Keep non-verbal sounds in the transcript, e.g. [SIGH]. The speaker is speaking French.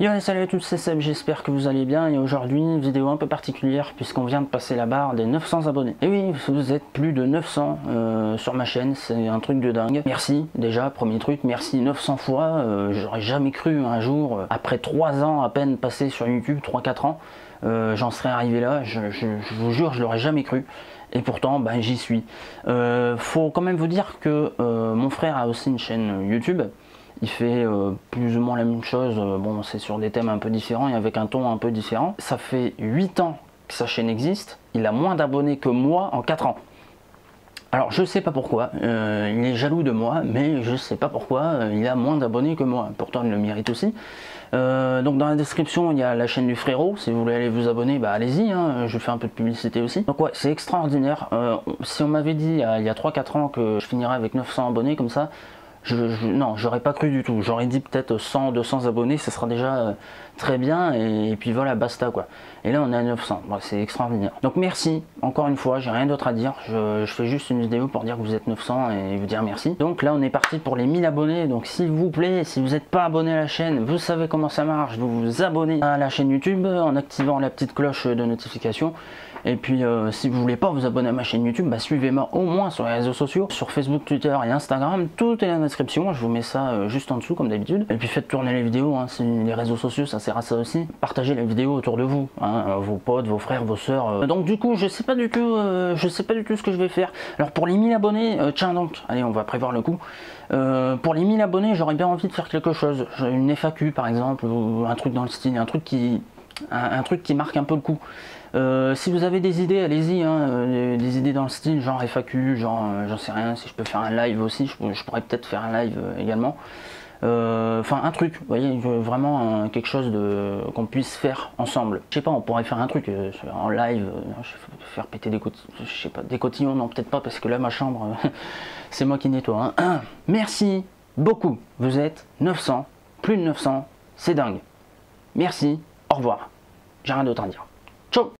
Yo salut à tous, c'est Seb, j'espère que vous allez bien et aujourd'hui une vidéo un peu particulière puisqu'on vient de passer la barre des 900 abonnés. Et oui, vous êtes plus de 900 euh, sur ma chaîne, c'est un truc de dingue. Merci déjà, premier truc, merci 900 fois, euh, j'aurais jamais cru un jour, euh, après 3 ans à peine passé sur YouTube, 3-4 ans, j'en serais arrivé là, je, vous jure, je l'aurais jamais cru. Et pourtant, ben, j'y suis. faut quand même vous dire que mon frère a aussi une chaîne YouTube il fait euh, plus ou moins la même chose, euh, bon c'est sur des thèmes un peu différents et avec un ton un peu différent. Ça fait 8 ans que sa chaîne existe, il a moins d'abonnés que moi en 4 ans. Alors je sais pas pourquoi, euh, il est jaloux de moi, mais je sais pas pourquoi, il a moins d'abonnés que moi, pourtant il le mérite aussi. donc dans la description il y a la chaîne du frérot, si vous voulez aller vous abonner, bah allez-y, hein, je fais un peu de publicité aussi. Donc ouais, c'est extraordinaire, si on m'avait dit il y a 3-4 ans que je finirais avec 900 abonnés comme ça, je, non, j'aurais pas cru du tout. J'aurais dit peut-être 100, 200 abonnés, ce sera déjà euh, très bien. Et, puis voilà, basta quoi. Et là, on est à 900. c'est extraordinaire. Donc merci, encore une fois, j'ai rien d'autre à dire. Je, fais juste une vidéo pour dire que vous êtes 900 et vous dire merci. Donc là, on est parti pour les 1000 abonnés. Donc s'il vous plaît, si vous n'êtes pas abonné à la chaîne, vous savez comment ça marche. Vous vous abonnez à la chaîne YouTube en activant la petite cloche de notification. Et puis euh, si vous voulez pas vous abonner à ma chaîne YouTube, bah, suivez-moi au moins sur les réseaux sociaux, sur Facebook, Twitter et Instagram, tout est description, je vous mets ça euh, juste en dessous comme d'habitude. Et puis faites tourner les vidéos, hein, les réseaux sociaux ça sert à ça aussi. Partagez les vidéos autour de vous, hein, euh, vos potes, vos frères, vos sœurs. Donc du coup je sais pas du tout, je sais pas du tout ce que je vais faire. Alors pour les 1000 abonnés, tiens donc, allez on va prévoir le coup. pour les 1000 abonnés j'aurais bien envie de faire quelque chose, une FAQ par exemple, ou un truc dans le style, un truc qui, un truc qui marque un peu le coup. Euh, si vous avez des idées, allez-y, hein, euh, des idées dans le style, genre FAQ, genre euh, j'en sais rien, si je peux faire un live aussi, je, pourrais peut-être faire un live également. Enfin, un truc, vous voyez, vraiment quelque chose qu'on puisse faire ensemble. Je sais pas, on pourrait faire un truc en live, faire péter des je pas, des cotillons, non, peut-être pas, parce que là, ma chambre, [LAUGHS] c'est moi qui nettoie. Hein. [CLEARS THROAT] Merci beaucoup, vous êtes 900, plus de 900, c'est dingue. Merci, au revoir. J'ai rien d'autre à dire. Ciao